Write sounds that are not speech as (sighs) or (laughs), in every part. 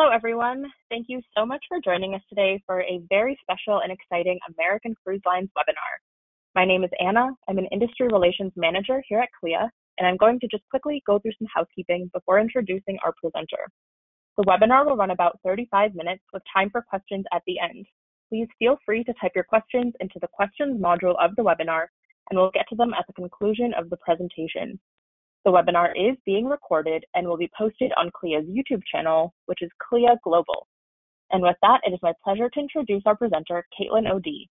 Hello, everyone. Thank you so much for joining us today for a very special and exciting American Cruise Lines webinar. My name is Anna. I'm an Industry Relations Manager here at CLIA, and I'm going to just quickly go through some housekeeping before introducing our presenter. The webinar will run about 35 minutes with time for questions at the end. Please feel free to type your questions into the questions module of the webinar, and we'll get to them at the conclusion of the presentation. The webinar is being recorded and will be posted on CLIA's YouTube channel, which is CLIA Global. And with that, it is my pleasure to introduce our presenter, Caitlin O'D.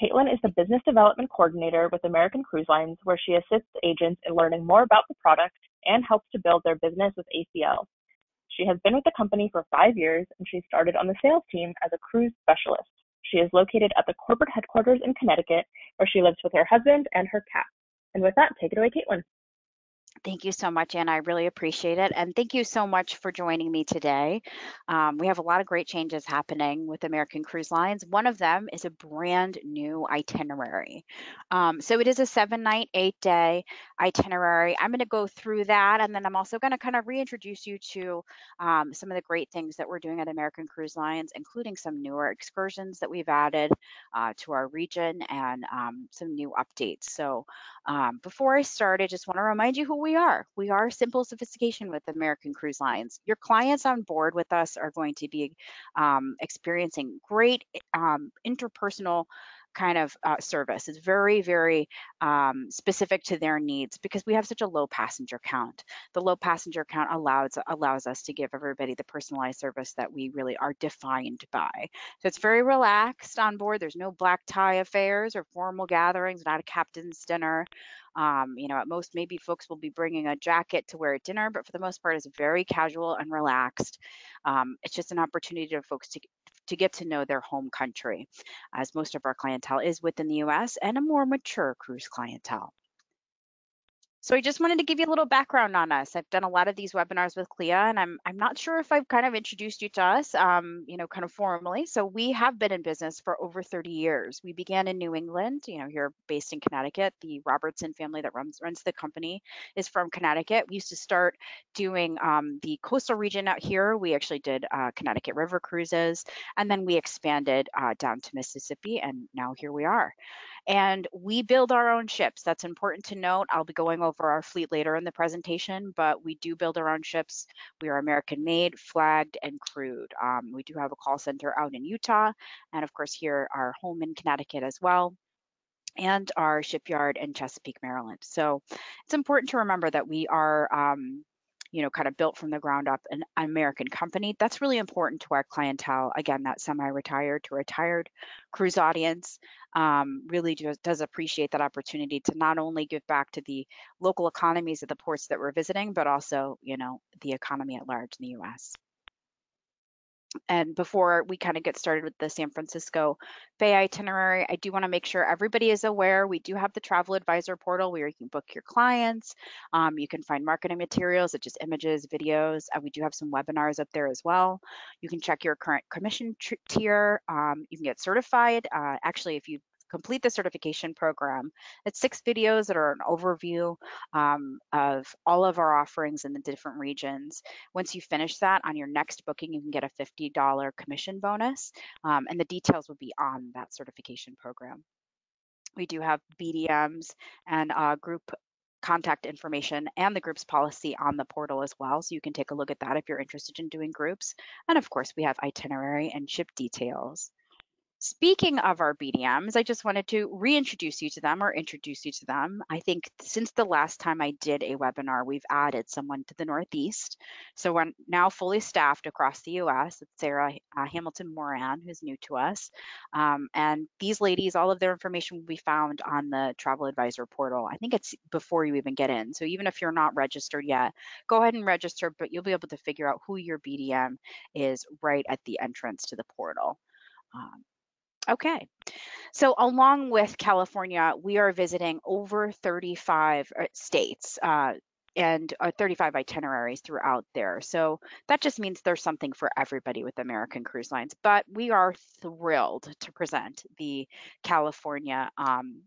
Caitlin is the Business Development Coordinator with American Cruise Lines, where she assists agents in learning more about the product and helps to build their business with ACL. She has been with the company for five years and she started on the sales team as a cruise specialist. She is located at the corporate headquarters in Connecticut, where she lives with her husband and her cat. And with that, take it away, Caitlin. Thank you so much, Anna. I really appreciate it. And thank you so much for joining me today. Um, we have a lot of great changes happening with American Cruise Lines. One of them is a brand new itinerary. Um, so it is a seven night, eight day itinerary. I'm going to go through that. And then I'm also going to kind of reintroduce you to um, some of the great things that we're doing at American Cruise Lines, including some newer excursions that we've added uh, to our region and um, some new updates. So um, before I start, I just want to remind you who we are. We are Simple Sophistication with American Cruise Lines. Your clients on board with us are going to be um, experiencing great um, interpersonal kind of uh, service. It's very, very um, specific to their needs because we have such a low passenger count. The low passenger count allows allows us to give everybody the personalized service that we really are defined by. So it's very relaxed on board. There's no black tie affairs or formal gatherings, not a captain's dinner. Um, you know, at most, maybe folks will be bringing a jacket to wear at dinner, but for the most part, it's very casual and relaxed. Um, it's just an opportunity for folks to to get to know their home country, as most of our clientele is within the US and a more mature cruise clientele. So I just wanted to give you a little background on us. I've done a lot of these webinars with CLIA, and I'm I'm not sure if I've kind of introduced you to us, um, you know, kind of formally. So we have been in business for over 30 years. We began in New England, you know, here based in Connecticut. The Robertson family that runs runs the company is from Connecticut. We used to start doing um, the coastal region out here. We actually did uh, Connecticut River cruises, and then we expanded uh, down to Mississippi, and now here we are. And we build our own ships. That's important to note. I'll be going over our fleet later in the presentation, but we do build our own ships. We are American made, flagged, and crewed. Um, we do have a call center out in Utah, and of course, here our home in Connecticut as well and our shipyard in Chesapeake, Maryland. So it's important to remember that we are um, you know, kind of built from the ground up an American company. That's really important to our clientele. Again, that semi-retired to retired cruise audience um, really just does appreciate that opportunity to not only give back to the local economies of the ports that we're visiting, but also, you know, the economy at large in the U.S and before we kind of get started with the San Francisco Bay itinerary, I do want to make sure everybody is aware we do have the travel advisor portal where you can book your clients. Um, you can find marketing materials such as images, videos. Uh, we do have some webinars up there as well. You can check your current commission tier. Um, you can get certified. Uh, actually, if you complete the certification program. It's six videos that are an overview um, of all of our offerings in the different regions. Once you finish that on your next booking, you can get a $50 commission bonus, um, and the details will be on that certification program. We do have BDMs and uh, group contact information and the group's policy on the portal as well. So you can take a look at that if you're interested in doing groups. And of course, we have itinerary and ship details. Speaking of our BDMs, I just wanted to reintroduce you to them or introduce you to them. I think since the last time I did a webinar, we've added someone to the Northeast. So we're now fully staffed across the US. It's Sarah uh, Hamilton Moran, who's new to us. Um, and these ladies, all of their information will be found on the Travel Advisor portal. I think it's before you even get in. So even if you're not registered yet, go ahead and register, but you'll be able to figure out who your BDM is right at the entrance to the portal. Um, Okay. So along with California, we are visiting over 35 uh, states uh, and uh, 35 itineraries throughout there. So that just means there's something for everybody with American Cruise Lines. But we are thrilled to present the California um,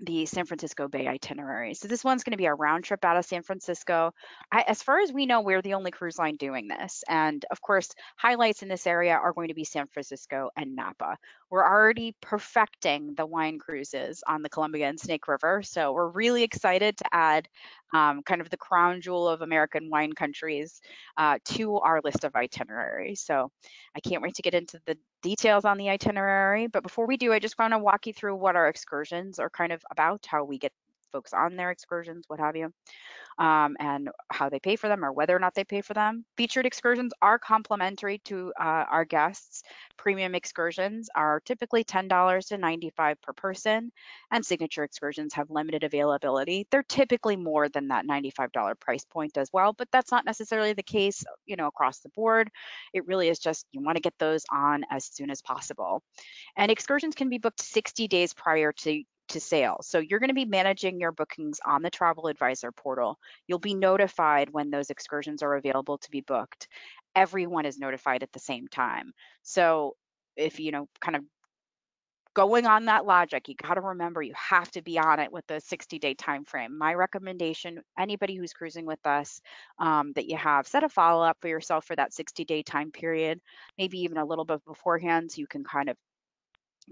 the San Francisco Bay itinerary. So this one's going to be a round trip out of San Francisco. I, as far as we know, we're the only cruise line doing this. And of course, highlights in this area are going to be San Francisco and Napa. We're already perfecting the wine cruises on the Columbia and Snake River. So we're really excited to add um, kind of the crown jewel of American wine countries uh, to our list of itineraries. So I can't wait to get into the details on the itinerary. But before we do, I just want to walk you through what our excursions are kind of about, how we get folks on their excursions, what have you um, and how they pay for them or whether or not they pay for them. Featured excursions are complimentary to uh, our guests. Premium excursions are typically $10 to 95 per person, and signature excursions have limited availability. They're typically more than that $95 price point as well, but that's not necessarily the case, you know, across the board. It really is just you want to get those on as soon as possible. And excursions can be booked 60 days prior to to sale. So you're going to be managing your bookings on the Travel Advisor portal. You'll be notified when those excursions are available to be booked. Everyone is notified at the same time. So if you know kind of going on that logic you got to remember you have to be on it with the 60 day time frame my recommendation anybody who's cruising with us um, that you have set a follow up for yourself for that 60 day time period maybe even a little bit beforehand so you can kind of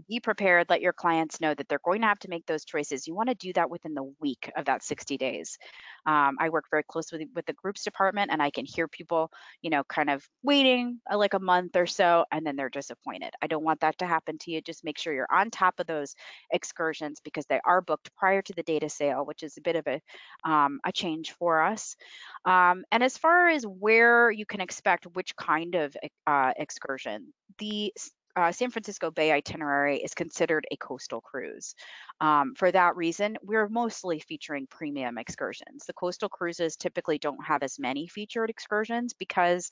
be prepared let your clients know that they're going to have to make those choices. You want to do that within the week of that 60 days. Um, i work very closely with, with the groups department and i can hear people you know kind of waiting uh, like a month or so and then they're disappointed. I don't want that to happen to you. Just make sure you're on top of those excursions because they are booked prior to the data sale which is a bit of a, um, a change for us. Um, and as far as where you can expect which kind of uh, excursion the uh, San Francisco Bay itinerary is considered a coastal cruise. Um, for that reason, we're mostly featuring premium excursions. The coastal cruises typically don't have as many featured excursions because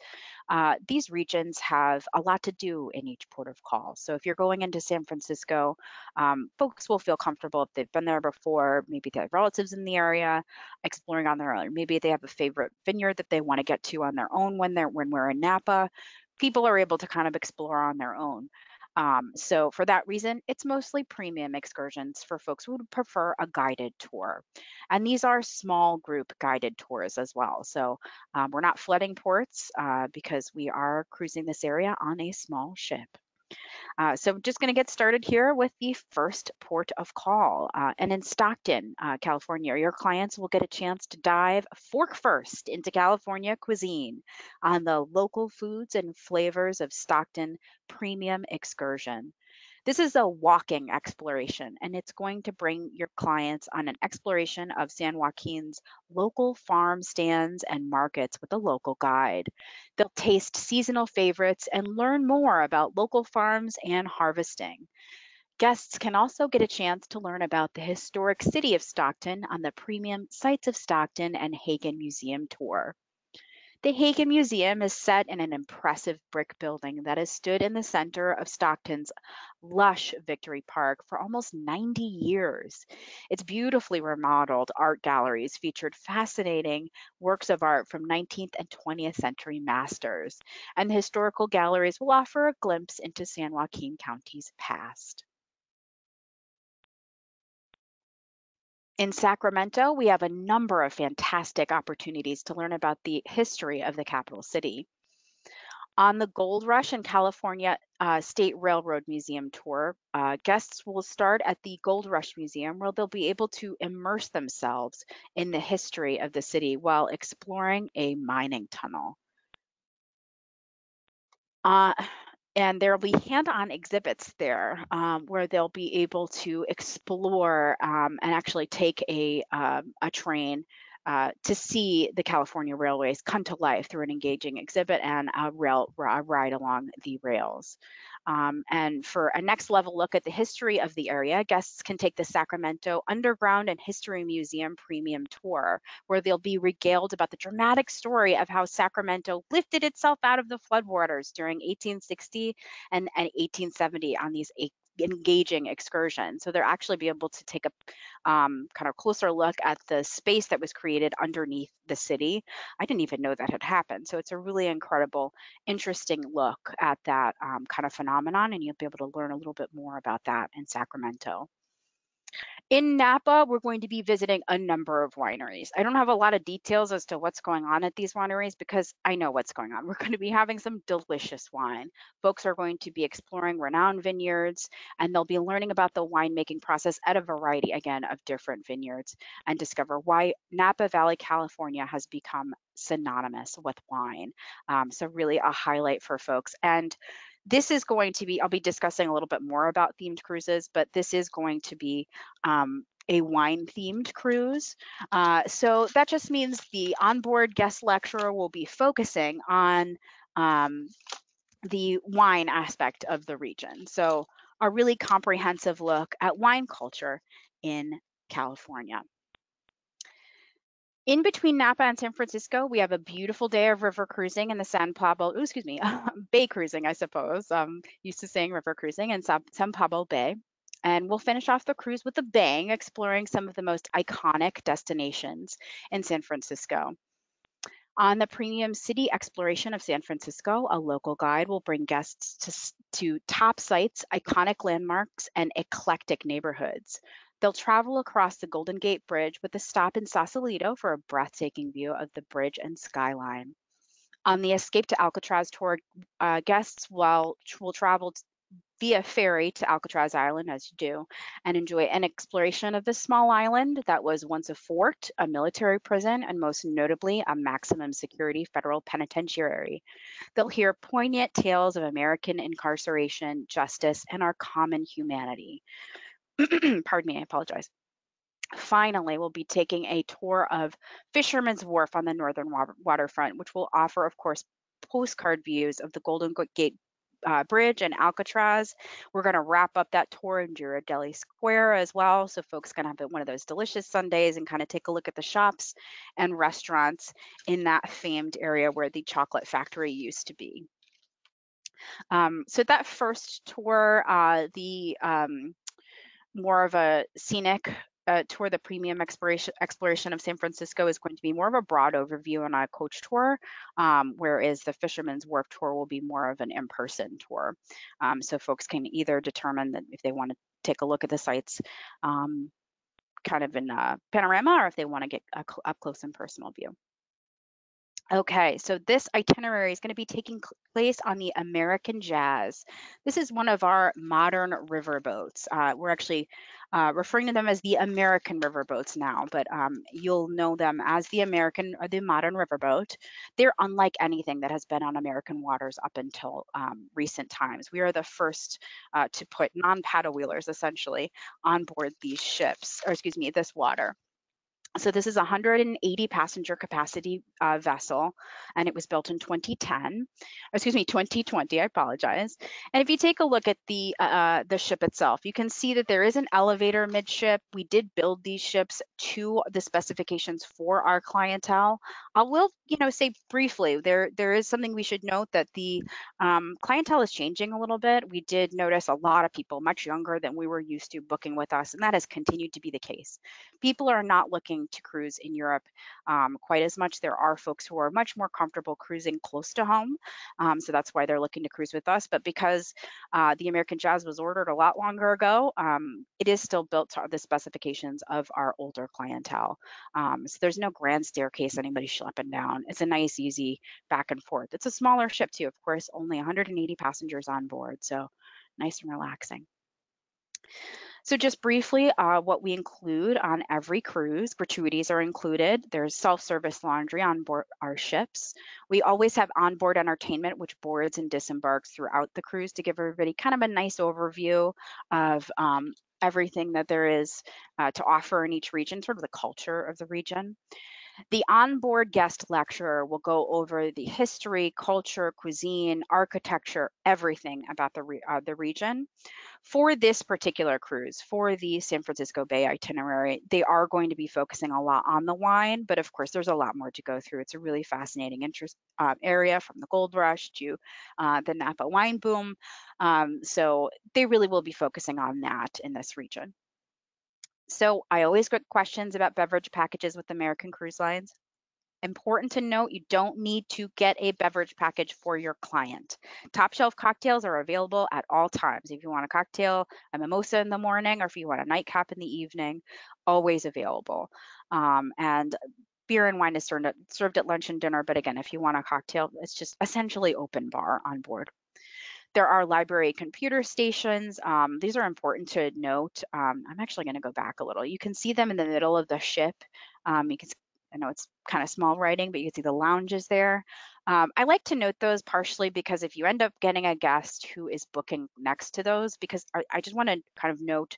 uh, these regions have a lot to do in each port of call. So if you're going into San Francisco, um, folks will feel comfortable if they've been there before, maybe they have relatives in the area, exploring on their own. Maybe they have a favorite vineyard that they want to get to on their own when they're when we're in Napa people are able to kind of explore on their own. Um, so for that reason, it's mostly premium excursions for folks who would prefer a guided tour. And these are small group guided tours as well. So um, we're not flooding ports uh, because we are cruising this area on a small ship. Uh, so just going to get started here with the first port of call. Uh, and in Stockton, uh, California, your clients will get a chance to dive fork first into California cuisine on the local foods and flavors of Stockton Premium Excursion. This is a walking exploration, and it's going to bring your clients on an exploration of San Joaquin's local farm stands and markets with a local guide. They'll taste seasonal favorites and learn more about local farms and harvesting. Guests can also get a chance to learn about the historic city of Stockton on the premium Sites of Stockton and Haggin Museum tour. The Haggin Museum is set in an impressive brick building that has stood in the center of Stockton's lush Victory Park for almost 90 years. Its beautifully remodeled art galleries featured fascinating works of art from 19th and 20th century masters, and the historical galleries will offer a glimpse into San Joaquin County's past. In Sacramento, we have a number of fantastic opportunities to learn about the history of the capital city. On the Gold Rush and California uh, State Railroad Museum tour, uh, guests will start at the Gold Rush Museum where they'll be able to immerse themselves in the history of the city while exploring a mining tunnel. Uh, and there'll be hand-on exhibits there um, where they'll be able to explore um, and actually take a, um, a train uh, to see the California railways come to life through an engaging exhibit and a rail a ride along the rails. Um, and for a next level look at the history of the area, guests can take the Sacramento Underground and History Museum Premium Tour, where they'll be regaled about the dramatic story of how Sacramento lifted itself out of the floodwaters during 1860 and, and 1870 on these eight engaging excursion. So they're actually be able to take a um, kind of closer look at the space that was created underneath the city. I didn't even know that had happened. So it's a really incredible, interesting look at that um, kind of phenomenon, and you'll be able to learn a little bit more about that in Sacramento. In Napa, we're going to be visiting a number of wineries. I don't have a lot of details as to what's going on at these wineries because I know what's going on. (laughs) We're going to be having some delicious wine. Folks are going to be exploring renowned vineyards and they'll be learning about the winemaking process at a variety, again, of different vineyards and discover why Napa Valley, California has become synonymous with wine. Um, so, really, a highlight for folks. And this is going to be, I'll be discussing a little bit more about themed cruises, but this is going to be um, a wine themed cruise. Uh, so that just means the onboard guest lecturer will be focusing on um, the wine aspect of the region. So a really comprehensive look at wine culture in California. In between Napa and San Francisco, we have a beautiful day of river cruising in the San Pablo, oh, excuse me, (laughs) bay cruising, I suppose. Um, used to saying river cruising in San Pablo Bay. And we'll finish off the cruise with a bang, exploring some of the most iconic destinations in San Francisco. On the premium city exploration of San Francisco, a local guide will bring guests to, to top sites, iconic landmarks, and eclectic neighborhoods. They'll travel across the Golden Gate Bridge with a stop in Sausalito for a breathtaking view of the bridge and skyline. On the Escape to Alcatraz tour, uh, guests will, will travel via ferry to Alcatraz Island, as you do, and enjoy an exploration of this small island that was once a fort, a military prison, and most notably, a maximum security federal penitentiary. They'll hear poignant tales of American incarceration, justice, and our common humanity. (clears throat) pardon me, I apologize. Finally, we'll be taking a tour of Fisherman's Wharf on the northern waterfront, which will offer, of course, postcard views of the Golden Gate uh, Bridge and Alcatraz. We're going to wrap up that tour in Ghirardelli Square as well. So folks can have one of those delicious sundaes and kind of take a look at the shops and restaurants in that famed area where the chocolate factory used to be. Um, so that first tour, uh, the um, more of a scenic uh, tour, the premium exploration exploration of San Francisco is going to be more of a broad overview on a coach tour, um, whereas the Fisherman's Wharf tour will be more of an in-person tour. Um, so folks can either determine that if they want to take a look at the sites um, kind of in a panorama or if they want to get a up close and personal view. Okay, so this itinerary is going to be taking place on the American Jazz. This is one of our modern riverboats. Uh, we're actually uh, referring to them as the American riverboats now, but um, you'll know them as the American or the modern riverboat. They're unlike anything that has been on American waters up until um, recent times. We are the first uh, to put non-paddle wheelers essentially on board these ships, or excuse me, this water. So this is a 180 passenger capacity uh, vessel, and it was built in 2010. Excuse me, 2020. I apologize. And if you take a look at the uh, uh, the ship itself, you can see that there is an elevator midship. We did build these ships to the specifications for our clientele. I will, you know, say briefly there there is something we should note that the um, clientele is changing a little bit. We did notice a lot of people much younger than we were used to booking with us, and that has continued to be the case. People are not looking to cruise in Europe um, quite as much. There are folks who are much more comfortable cruising close to home. Um, so that's why they're looking to cruise with us. But because uh, the American Jazz was ordered a lot longer ago, um, it is still built to the specifications of our older clientele. Um, so there's no grand staircase anybody schlepping down. It's a nice, easy back and forth. It's a smaller ship too, of course, only 180 passengers on board. So nice and relaxing. So just briefly, uh, what we include on every cruise, gratuities are included. There's self-service laundry on board our ships. We always have onboard entertainment, which boards and disembarks throughout the cruise to give everybody kind of a nice overview of um, everything that there is uh, to offer in each region, sort of the culture of the region. The onboard guest lecturer will go over the history, culture, cuisine, architecture, everything about the, re uh, the region. For this particular cruise, for the San Francisco Bay itinerary, they are going to be focusing a lot on the wine, but of course, there's a lot more to go through. It's a really fascinating interest uh, area from the gold rush to uh, the Napa wine boom. Um, so they really will be focusing on that in this region. So I always get questions about beverage packages with American Cruise Lines. Important to note, you don't need to get a beverage package for your client. Top shelf cocktails are available at all times. If you want a cocktail, a mimosa in the morning, or if you want a nightcap in the evening, always available. Um, and beer and wine is served at, served at lunch and dinner, but again, if you want a cocktail, it's just essentially open bar on board. There are library computer stations. Um, these are important to note. Um, I'm actually going to go back a little. You can see them in the middle of the ship. Um, you can I know it's kind of small writing, but you can see the lounges there. Um, I like to note those partially because if you end up getting a guest who is booking next to those, because I, I just want to kind of note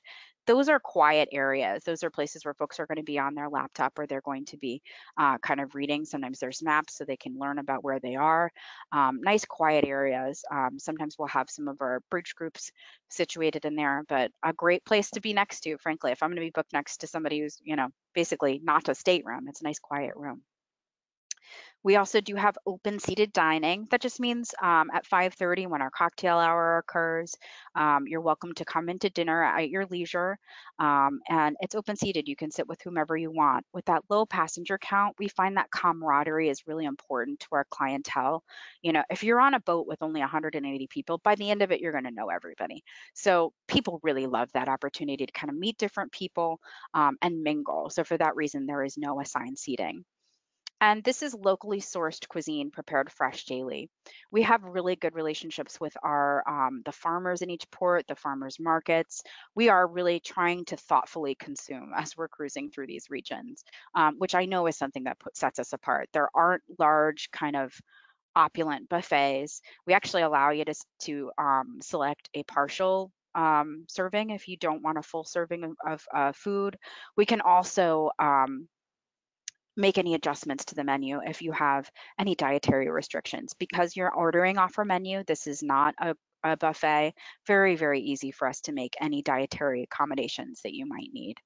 those are quiet areas. Those are places where folks are going to be on their laptop or they're going to be uh, kind of reading. Sometimes there's maps so they can learn about where they are. Um, nice quiet areas. Um, sometimes we'll have some of our bridge groups situated in there, but a great place to be next to, frankly. If I'm going to be booked next to somebody who's, you know, basically not a stateroom, it's a nice quiet room. We also do have open seated dining. That just means um, at 5:30 when our cocktail hour occurs, um, you're welcome to come into dinner at your leisure, um, and it's open seated. You can sit with whomever you want. With that low passenger count, we find that camaraderie is really important to our clientele. You know, if you're on a boat with only 180 people, by the end of it, you're going to know everybody. So people really love that opportunity to kind of meet different people um, and mingle. So for that reason, there is no assigned seating. And this is locally sourced cuisine prepared fresh daily. We have really good relationships with our um, the farmers in each port, the farmers markets. We are really trying to thoughtfully consume (laughs) as we're cruising through these regions, um, which I know is something that put, sets us apart. There aren't large kind of opulent buffets. We actually allow you to, to um, select a partial um, serving if you don't want a full serving of, of uh, food. We can also um, make any adjustments to the menu if you have any dietary restrictions. Because you're ordering off our menu, this is not a, a buffet, very, very easy for us to make any dietary accommodations that you might need.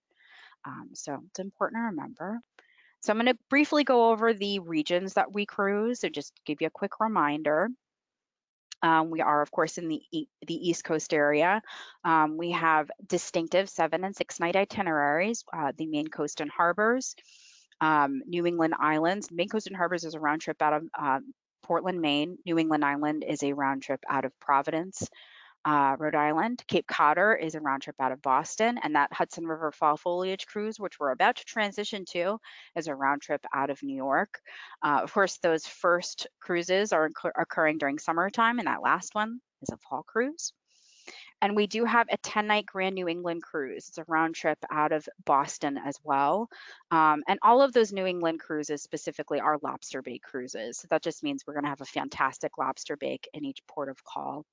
Um, so it's important to remember. So I'm going to briefly go over the regions that we cruise, so just give you a quick reminder. Um, we are, of course, in the, e the East Coast area. Um, we have distinctive seven and six night itineraries, uh, the Maine coast and harbors um, New England Islands. Maine Coast and Harbors is a round trip out of uh, Portland, Maine. New England Island is a round trip out of Providence, uh, Rhode Island. Cape Codder is a round trip out of Boston. And that Hudson River Fall Foliage Cruise, which we're about to transition to, is a round trip out of New York. Uh, of course, those first cruises are occurring during summertime, and that last one is a fall cruise. And we do have a 10 night Grand New England cruise. It's a round trip out of Boston as well. Um, and all of those New England cruises specifically are lobster bake cruises. So that just means we're going to have a fantastic lobster bake in each port of call.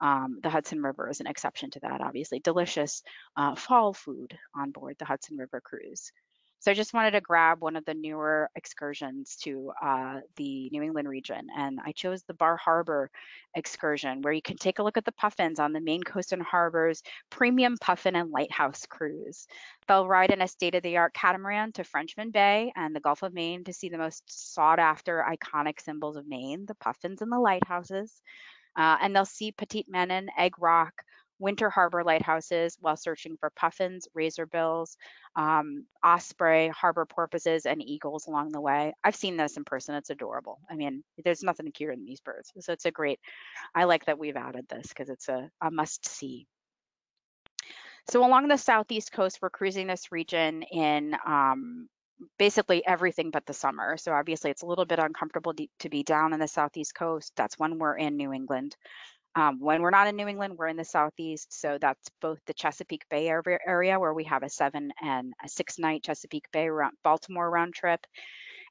Um, the Hudson River is an exception to that, obviously. Delicious uh, fall food on board the Hudson River cruise. So I just wanted to grab one of the newer excursions to uh, the New England region, and I chose the Bar Harbor excursion, where you can take a look at the puffins on the Maine Coast and Harbors premium puffin and lighthouse cruise. They'll ride in a state-of-the-art catamaran to Frenchman Bay and the Gulf of Maine to see the most sought-after iconic symbols of Maine, the puffins and the lighthouses. Uh, and they'll see Petit Manan, Egg Rock, Winter Harbor lighthouses while searching for puffins, razorbills, um, osprey, harbor porpoises, and eagles along the way. I've seen this in person. It's adorable. I mean, there's nothing cuter than these birds. So it's a great, I like that we've added this because it's a, a must see. So along the southeast coast, we're cruising this region in um, basically everything but the summer. So obviously it's a little bit uncomfortable to be down in the southeast coast. That's when we're in New England. Um, when we're not in New England, we're in the Southeast. So that's both the Chesapeake Bay area, where we have a seven and a six night Chesapeake Bay Baltimore round trip,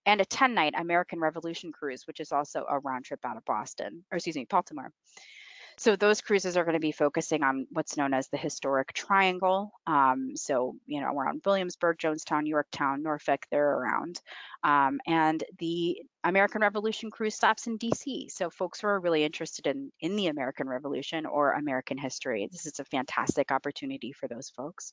and a 10 night American Revolution cruise, which is also a round trip out of Boston, or excuse me, Baltimore. So those cruises are going to be focusing on what's known as the historic triangle. Um, so, you know, around Williamsburg, Jonestown, Yorktown, Norfolk, they're around. Um, and the American Revolution cruise stops in DC. So folks who are really interested in, in the American Revolution or American history, this is a fantastic opportunity for those folks.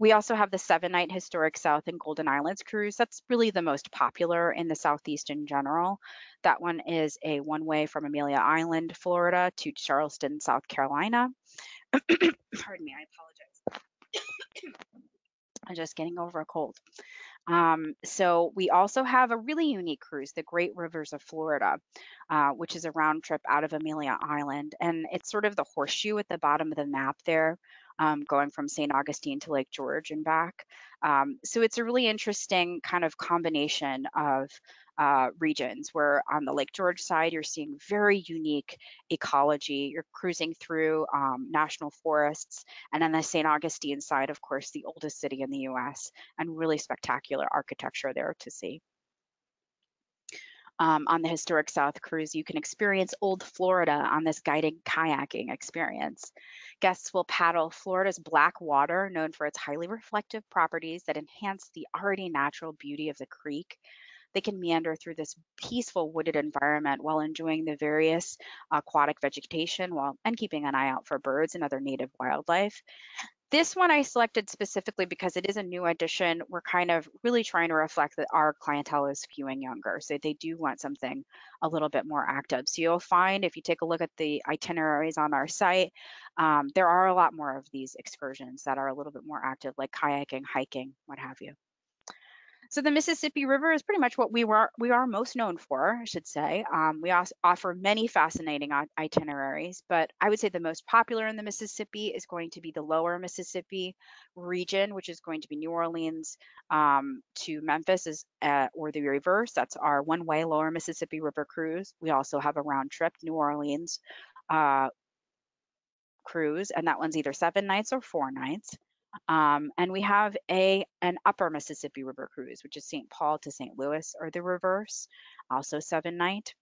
We also have the seven night historic South and Golden Islands cruise. That's really the most popular in the Southeast in general. That one is a one way from Amelia Island, Florida to Charleston, South Carolina. (coughs) Pardon me, I apologize. (coughs) I'm just getting over a cold. Um, so we also have a really unique cruise, the Great Rivers of Florida, uh, which is a round trip out of Amelia Island. And it's sort of the horseshoe at the bottom of the map there, um, going from St. Augustine to Lake George and back. Um, so it's a really interesting kind of combination of uh, regions where on the Lake George side, you're seeing very unique ecology. You're cruising through um, national forests. And on the St. Augustine side, of course, the oldest city in the US and really spectacular architecture there to see. Um, on the historic South Cruise, you can experience Old Florida on this guided kayaking experience. Guests will paddle Florida's black water, known for its highly reflective properties that enhance the already natural beauty of the creek they can meander through this peaceful wooded environment while enjoying the various aquatic vegetation while and keeping an eye out for birds and other native wildlife. This one I selected specifically because it is a new addition. We're kind of really trying to reflect that our clientele is skewing younger. So they do want something a little bit more active. So you'll find if you take a look at the itineraries on our site, um, there are a lot more of these excursions that are a little bit more active, like kayaking, hiking, what have you. So the Mississippi River is pretty much what we were we are most known for, I should say. Um, we offer many fascinating itineraries, but I would say the most popular in the Mississippi is going to be the Lower Mississippi region, which is going to be New Orleans um, to Memphis, is uh, or the reverse. That's our one-way Lower Mississippi River cruise. We also have a round trip New Orleans uh, cruise, and that one's either seven nights or four nights. Um, and we have a an upper Mississippi River cruise, which is St. Paul to St. Louis, or the reverse, also seven night.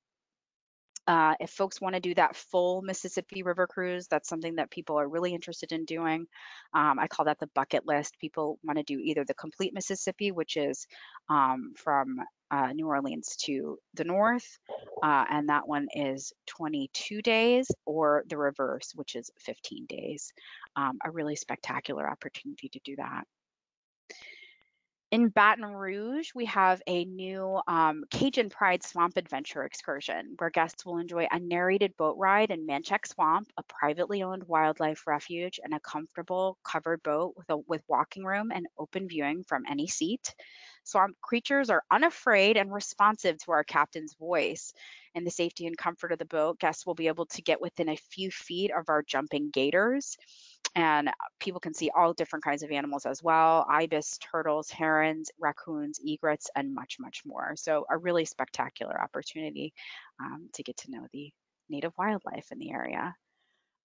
Uh, if folks want to do that full Mississippi River cruise, that's something that people are really interested in doing. Um, I call that the bucket list. People want to do either the complete Mississippi, which is um, from uh, New Orleans to the north, uh, and that one is 22 days, or the reverse, which is 15 days. Um, a really spectacular opportunity to do that. In Baton Rouge, we have a new um, Cajun Pride Swamp Adventure excursion where guests will enjoy a narrated boat ride in Manchac Swamp, a privately owned wildlife refuge, and a comfortable covered boat with, a, with walking room and open viewing from any seat. Swamp creatures are unafraid and responsive to our captain's voice. In the safety and comfort of the boat, guests will be able to get within a few feet of our jumping gators and people can see all different kinds of animals as well ibis turtles herons raccoons egrets and much much more so a really spectacular opportunity um, to get to know the native wildlife in the area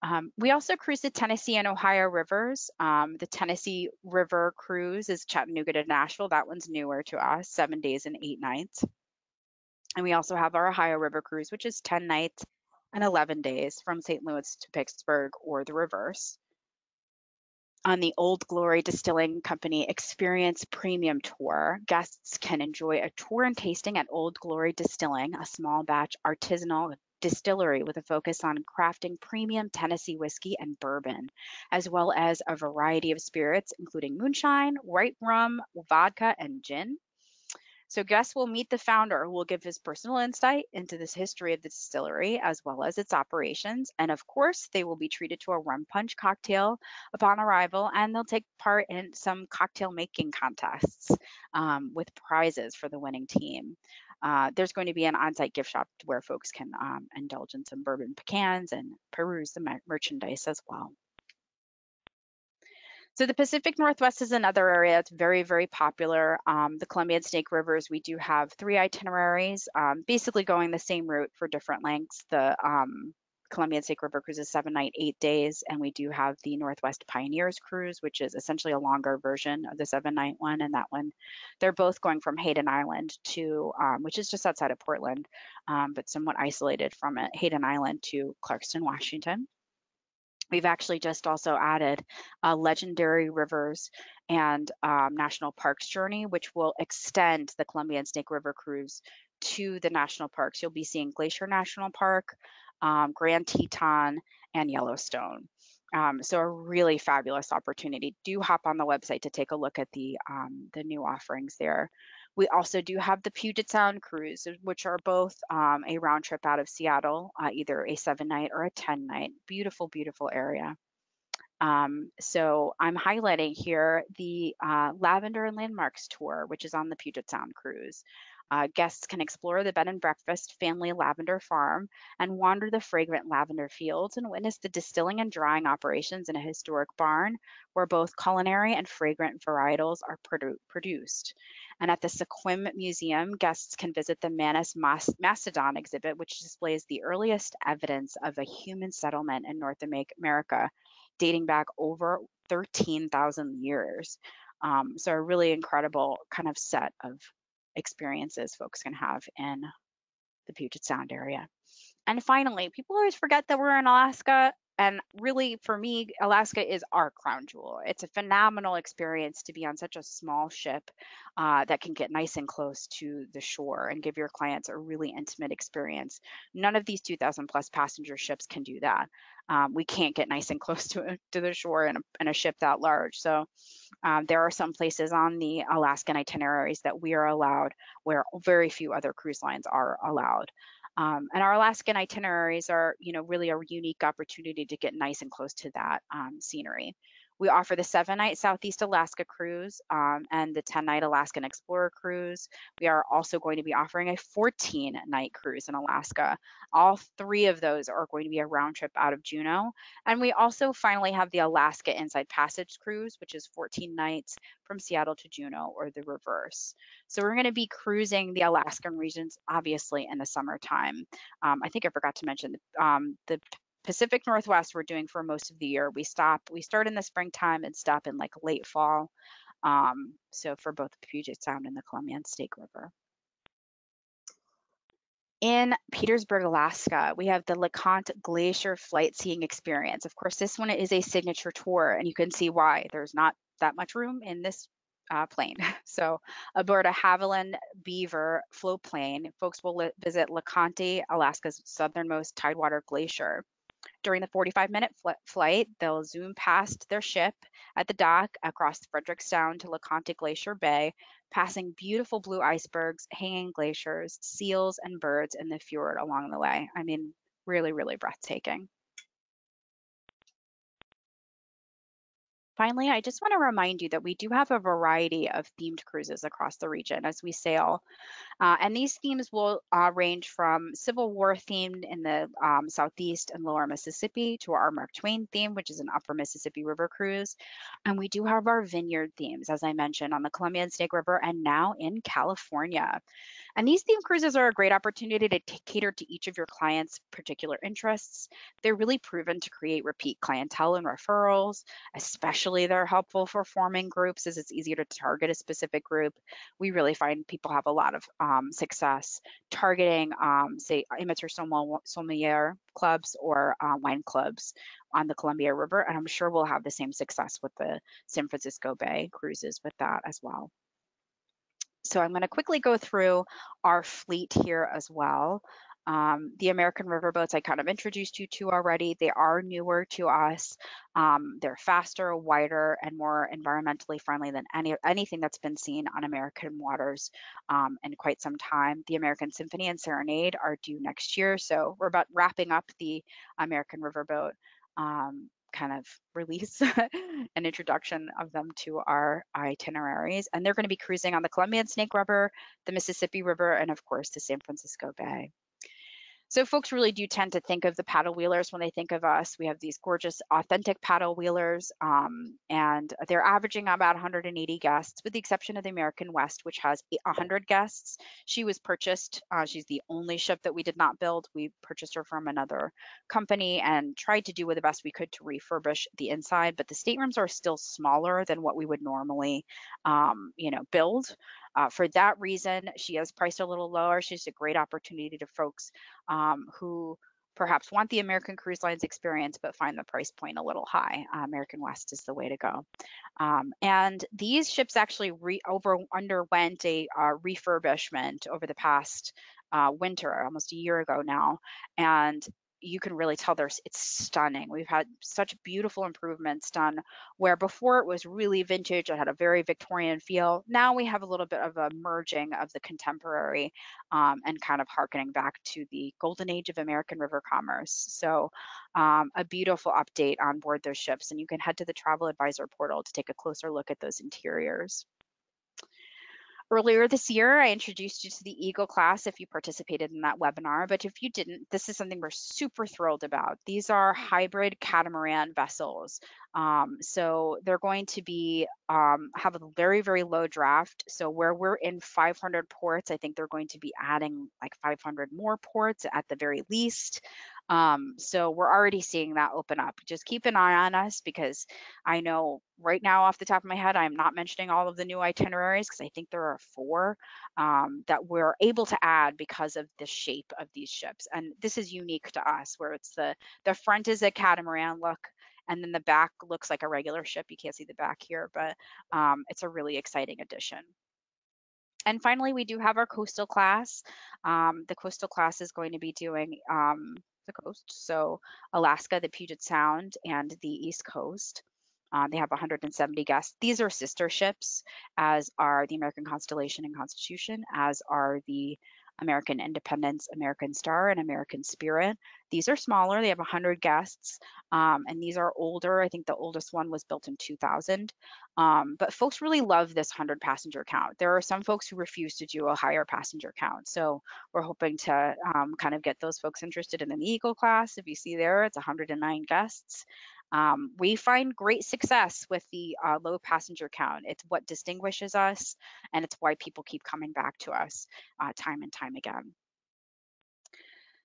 um, we also cruise the Tennessee and Ohio rivers. Um, the Tennessee River cruise is Chattanooga to Nashville. That one's newer to us, seven days and eight nights. And we also have our Ohio River cruise, which is 10 nights and 11 days from St. Louis to Pittsburgh or the reverse on the Old Glory Distilling Company Experience Premium Tour, guests can enjoy a tour and tasting at Old Glory Distilling, a small batch artisanal distillery with a focus on crafting premium Tennessee whiskey and bourbon, as well as a variety of spirits, including moonshine, white rum, vodka, and gin. So guests will meet the founder who will give his personal insight into this history of the distillery as well as its operations. And of course, they will be treated to a rum punch cocktail upon arrival and they'll take part in some cocktail making contests um, with prizes for the winning team. Uh, there's going to be an on-site gift shop where folks can um, indulge in some bourbon pecans and peruse the merchandise as well. So the Pacific Northwest is another area that's very, very popular. Um, the Columbia and Snake Rivers, we do have three itineraries, um, basically going the same route for different lengths. The um, Columbia and Snake River cruise is seven night, eight days, and we do have the Northwest Pioneers cruise, which is essentially a longer version of the seven night one. And that one, they're both going from Hayden Island to, um, which is just outside of Portland, um, but somewhat isolated from it, Hayden Island to Clarkston, Washington. We've actually just also added a Legendary Rivers and um, National Parks journey, which will extend the Columbia and Snake River cruise to the national parks. You'll be seeing Glacier National Park, um, Grand Teton, and Yellowstone. Um, so a really fabulous opportunity. Do hop on the website to take a look at the um, the new offerings there. We also do have the Puget Sound cruise, which are both um, a round trip out of Seattle, uh, either a seven night or a 10 night. Beautiful, beautiful area. Um, so I'm highlighting here the uh, Lavender and Landmarks tour, which is on the Puget Sound cruise. Uh, guests can explore the bed and breakfast family lavender farm and wander the fragrant lavender fields and witness the distilling and drying operations in a historic barn where both culinary and fragrant varietals are produ produced. And at the Sequim Museum, guests can visit the Manis Mastodon exhibit, which displays the earliest evidence of a human settlement in North America dating back over 13,000 years. Um, so a really incredible kind of set of experiences folks can have in the Puget Sound area. And finally, people always forget that we're in Alaska. And really, for me, Alaska is our crown jewel. It's a phenomenal experience to be on such a small ship uh, that can get nice and close to the shore and give your clients a really intimate experience. None of these 2,000 plus passenger ships can do that. Um, we can't get nice and close to, to the shore in a, in a ship that large. So um, there are some places on the Alaskan itineraries that we are allowed where very few other cruise lines are allowed. Um, and our Alaskan itineraries are, you know, really a unique opportunity to get nice and close to that um, scenery. We offer the seven night Southeast Alaska cruise um, and the 10 night Alaskan Explorer cruise. We are also going to be offering a 14 night cruise in Alaska. All three of those are going to be a round trip out of Juneau. And we also finally have the Alaska Inside Passage cruise, which is 14 nights from Seattle to Juneau or the reverse. So we're going to be cruising the Alaskan regions, obviously, in the summertime. Um, I think I forgot to mention um, the Pacific Northwest we're doing for most of the year. We stop, we start in the springtime and stop in like late fall. Um, so for both Puget Sound and the Columbia and Snake River. In Petersburg, Alaska, we have the LeConte Glacier Flight Seeing Experience. Of course, this one is a signature tour, and you can see why. There's not that much room in this uh, plane. (laughs) So aboard a Havilland Beaver float plane, folks will visit LeConte, Alaska's southernmost tidewater glacier. During the 45 minute fl- flight, they'll zoom past their ship at the dock across Frederick Sound to LeConte Glacier Bay, passing beautiful blue icebergs, hanging glaciers, seals, and birds in the fjord along the way. I mean, really, really breathtaking. Finally, I just want to remind you that we do have a variety of themed cruises across the region as we sail. Uh, and these themes will uh, range from Civil War themed in the um, Southeast and Lower Mississippi to our Mark Twain theme, which is an Upper Mississippi River cruise. And we do have our vineyard themes, as I mentioned, on the Columbia and Snake River and now in California. And these theme cruises are a great opportunity to cater to each of your clients' particular interests. They're really proven to create repeat clientele and referrals, especially they're helpful for forming groups as it's easier to target a specific group. We really find people have a lot of um, success targeting, um, say, amateur sommelier clubs or uh, wine clubs on the Columbia River. And I'm sure we'll have the same success with the San Francisco Bay cruises with that as well. So I'm going to quickly go through our fleet here as well. Um, the American riverboats I kind of introduced you to already. They are newer to us. Um, they're faster, wider, and more environmentally friendly than any anything that's been seen on American waters um, in quite some time. The American Symphony and Serenade are due next year, so we're about wrapping up the American riverboat um, kind of (laughs) release (laughs) an introduction of them to our itineraries. And they're going to be cruising on the Columbia and Snake River, the Mississippi River, and of course the San Francisco Bay. So folks really do tend to think of the paddle wheelers when they think of us. We have these gorgeous, authentic paddle wheelers, um, and they're averaging about 180 guests, with the exception of the American West, which has 100 guests. She was purchased. Uh, she's the only ship that we did not build. We purchased her from another company and tried to do the best we could to refurbish the inside, but the staterooms are still smaller than what we would normally, um, you know, build. Uh, for that reason, she is priced a little lower. She's a great opportunity to folks um, who perhaps want the American Cruise Lines experience but find the price point a little high. Uh, American West is the way to go. Um, and these ships actually re- over underwent a uh, refurbishment over the past uh, winter, almost a year ago now. And you can really tell there's it's stunning. We've had such beautiful improvements done where before it was really vintage, it had a very Victorian feel. Now we have a little bit of a merging of the contemporary um, and kind of harkening back to the golden age of American river commerce. So um, a beautiful update on board those ships and you can head to the travel advisor portal to take a closer look at those interiors. Earlier this year, I introduced you to the Eagle class if you participated in that webinar, but if you didn't, this is something we're super thrilled about. These are hybrid catamaran vessels. Um, so they're going to be um, have a very, very low draft. So where we're in 500 ports, I think they're going to be adding like 500 more ports at the very least. Um, so we're already seeing that open up. Just keep an eye on us because I know right now off the top of my head, I'm not mentioning all of the new itineraries because I think there are four um, that we're able to add because of the shape of these ships. And this is unique to us where it's the, the front is a catamaran look and then the back looks like a regular ship. You can't see the back here, but um, it's a really exciting addition. And finally, we do have our coastal class. Um, the coastal class is going to be doing um, the coast, so Alaska, the Puget Sound, and the East Coast. Um, they have 170 guests. These are sister ships, as are the American Constellation and Constitution, as are the American Independence, American Star, and American Spirit. These are smaller, they have 100 guests, um, and these are older. I think the oldest one was built in 2000. Um, but folks really love this 100 passenger count. There are some folks who refuse to do a higher passenger count. So we're hoping to um, kind of get those folks interested in an Eagle class. If you see there, it's 109 guests. Um, we find great success with the uh, low passenger count. It's what distinguishes us, and it's why people keep coming back to us uh, time and time again.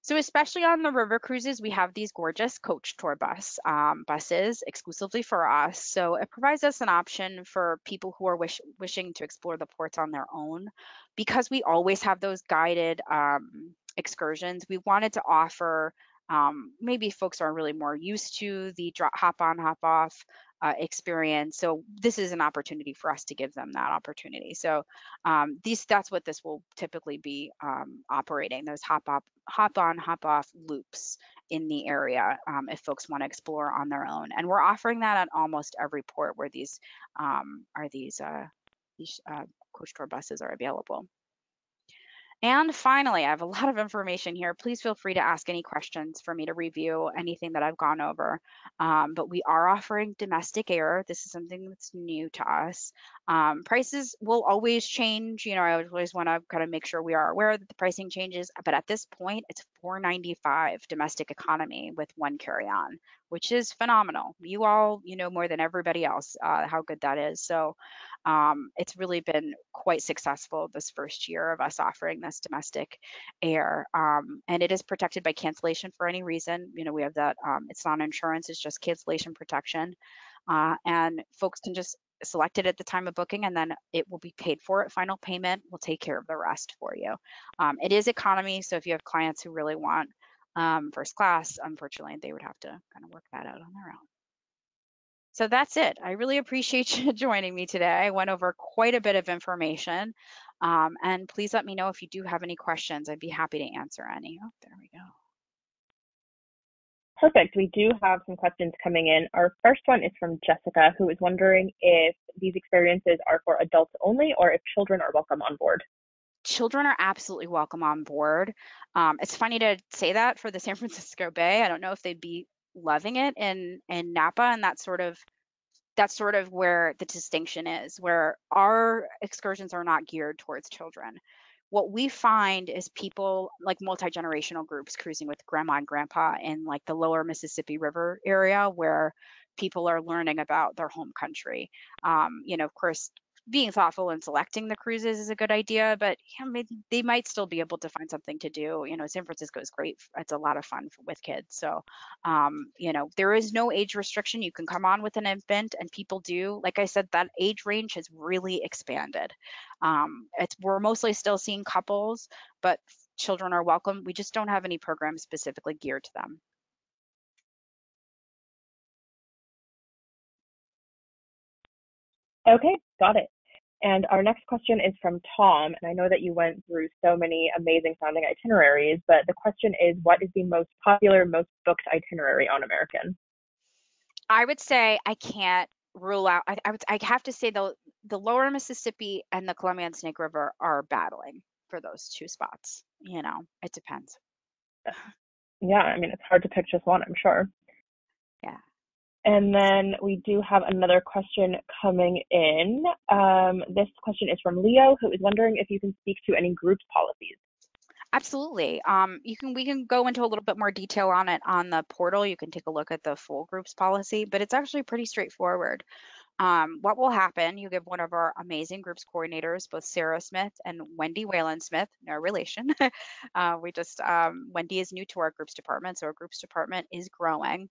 So especially on the river cruises, we have these gorgeous coach tour bus um, buses exclusively for us. So it provides us an option for people who are wish, wishing to explore the ports on their own. Because we always have those guided um, excursions, we wanted to offer um, maybe folks are really more used to the drop, hop on, hop off uh, experience. So this is an opportunity for us to give them that opportunity. So um, these that's what this will typically be um, operating those hop up, hop on, hop off loops in the area um, if folks want to explore on their own. And we're offering that at almost every port where these um, are these uh, these uh, coach tour buses are available. And finally, I have a lot of information here. Please feel free to ask any questions for me to review anything that I've gone over. Um, but we are offering domestic air. This is something that's new to us. Um, prices will always change. You know, I always want to kind of make sure we are aware that the pricing changes. But at this point, it's 495 domestic economy with one carry-on, which is phenomenal. You all, you know more than everybody else uh, how good that is. So um, it's really been quite successful this first year of us offering this domestic air. Um, and it is protected by cancellation for any reason. You know, we have that, um, it's not insurance, it's just cancellation protection. Uh, and folks can just select it at the time of booking and then it will be paid for at final payment. We'll take care of the rest for you. Um, it is economy, so if you have clients who really want um, first class, unfortunately, they would have to kind of work that out on their own. So that's it. I really appreciate (laughs) you joining me today. I went over quite a bit of information. Um, and please let me know if you do have any questions. I'd be happy to answer any. Oh, there we go. Perfect. We do have some questions coming in. Our first one is from Jessica, who is wondering if these experiences are for adults only or if children are welcome on board. Children are absolutely welcome on board. Um, it's funny to say that for the (laughs) San Francisco Bay. I don't know if they'd be loving it in in Napa, and that's sort of that's sort of where the distinction is, where our excursions are not geared towards children. What we find is people like multi generational groups cruising with grandma and grandpa in like the lower Mississippi River area where people are learning about their home country. Um, you know, of course, being thoughtful and selecting the cruises is a good idea, but yeah, maybe they might still be able to find something to do. You know, San Francisco is great. It's a lot of fun for, with kids. So, um, you know, there is no age restriction. You can come on with an infant, and people do. Like I said, that age range has really expanded. Um, it's we're mostly still seeing couples, but children are welcome. We just don't have any programs specifically geared to them. Okay, got it. And our next question is from Tom. And I know that you went through so many amazing sounding itineraries, but the question is what is the most popular, most booked itinerary on American? I would say I can't rule out. I, I would. I have to say the the Lower Mississippi and the Columbia and Snake River are battling for those two spots. You know, it depends. (sighs) Yeah, I mean it's hard to pick just one. I'm sure. Yeah. And then we do have another question coming in. Um, this question is from Leo, who is wondering if you can speak to any groups policies. Absolutely. Um, you can we can go into a little bit more detail on it on the portal. You can take a look at the full groups policy, but it's actually pretty straightforward. Um, what will happen, you give one of our amazing groups coordinators, both Sarah Smith and Wendy Whalen Smith, no relation. (laughs) uh, we just, um, Wendy is new to our groups department, so our groups department is growing.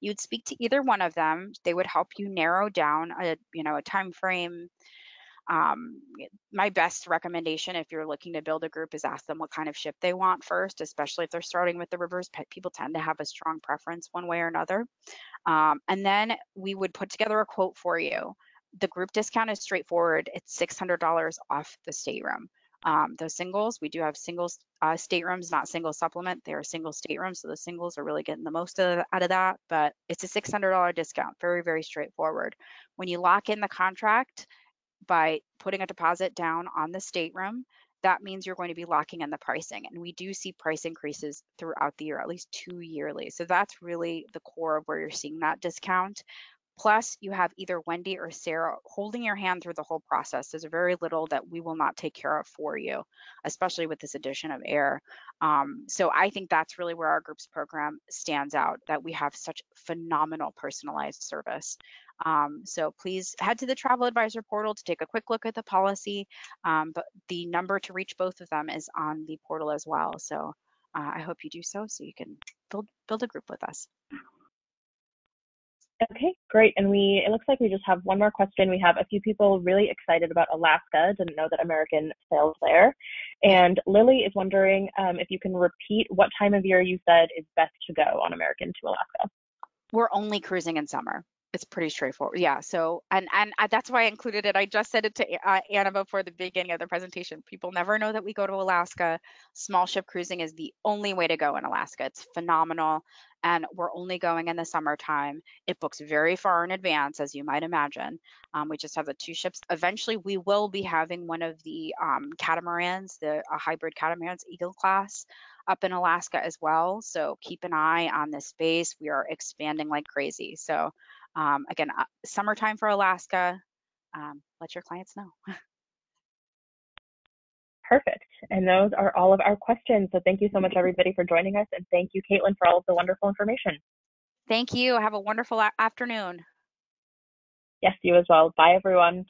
You'd speak to either one of them. They would help you narrow down a, you know, a time frame, um, my best recommendation if you're looking to build a group is ask them what kind of ship they want first, especially if they're starting with the rivers. People tend to have a strong preference one way or another. Um, and then we would put together a quote for you. The group discount is straightforward. It's $600 off the stateroom. Um, those singles, we do have singles uh, staterooms, not single supplement. They are single staterooms, so the singles are really getting the most of, out of that. But it's a $600 discount, very, very straightforward. When you lock in the contract, by putting a deposit down on the stateroom, that means you're going to be locking in the pricing. And we do see price increases throughout the year, at least two yearly. So that's really the core of where you're seeing that discount. Plus, you have either Wendy or Sarah holding your hand through the whole process. There's very little that we will not take care of for you, especially with this addition of air. Um, so I think that's really where our groups program stands out, that we have such phenomenal personalized service. Um, so please head to the travel advisor portal to take a quick look at the policy. Um, but the number to reach both of them is on the portal as well. So uh, I hope you do so so you can build build a group with us. Okay, great. And we it looks like we just have one more question. We have a few people really excited about Alaska, didn't know that American sails there. And Lily is wondering um, if you can repeat what time of year you said is best to go on American to Alaska. We're only cruising in summer it's pretty straightforward. Yeah. So, and and that's why I included it. I just said it to uh, Anna before the beginning of the presentation. People never know that we go to Alaska. Small ship cruising is the only way to go in Alaska. It's phenomenal, and we're only going in the summertime. It books very far in advance, as you might imagine. Um, we just have the two ships. Eventually, we will be having one of the um, catamarans, the hybrid catamarans, Eagle class up in Alaska as well. So keep an eye on this space. We are expanding like crazy. So um, again, uh, summertime for Alaska, um, let your clients know. (laughs) Perfect. And those are all of our questions. So thank you so much, everybody, for joining us. And thank you, Caitlin, for all of the wonderful information. Thank you. Have a wonderful afternoon. Yes, you as well. Bye, everyone.